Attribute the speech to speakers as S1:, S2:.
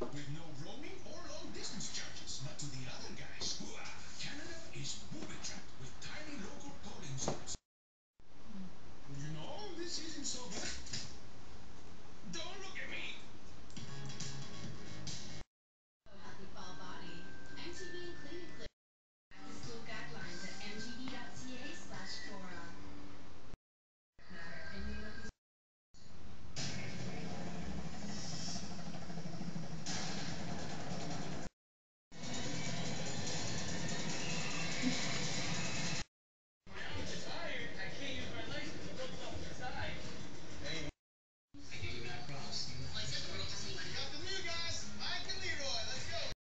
S1: with no room